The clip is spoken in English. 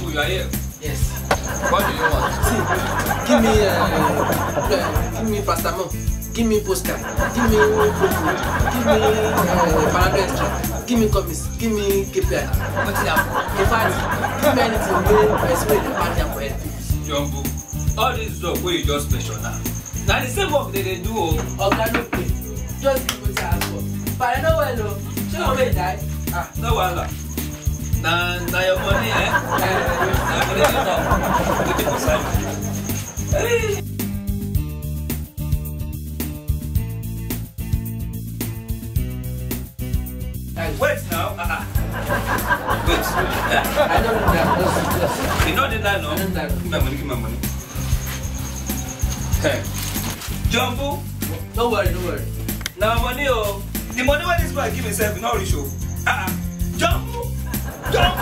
Boo, you are here. yes. What do you want? give me uh, uh, give me paracetamol give me posca give me propo give me uh, extra give me comis give me kpi Wetin happen? in give me anything wey dey pack am for. John Boo, all this job wey you just mention now, na the same work they dey do o. oga no pay just wetin i for but i know well wan make die. ah No wahala. Na na your money, eh? Na your money dey talk. Wetin concern you? Hey. uh, Wait now. Wait. I no know that You know the line, no? Know. Give my money, give my money. Hey. Boo, no worry no worry. Na money o. The money wey this boy give himself, e no reach o. Uh-uh. John Boo, John